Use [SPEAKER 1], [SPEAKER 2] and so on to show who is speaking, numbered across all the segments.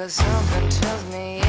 [SPEAKER 1] Cause something tells me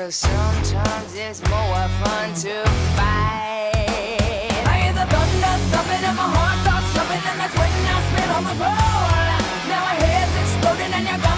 [SPEAKER 1] Cause sometimes it's more fun to fight. I hear the thunder thumping and my heart starts jumping, and that's when I spit on the floor. Now my head's exploding and you're.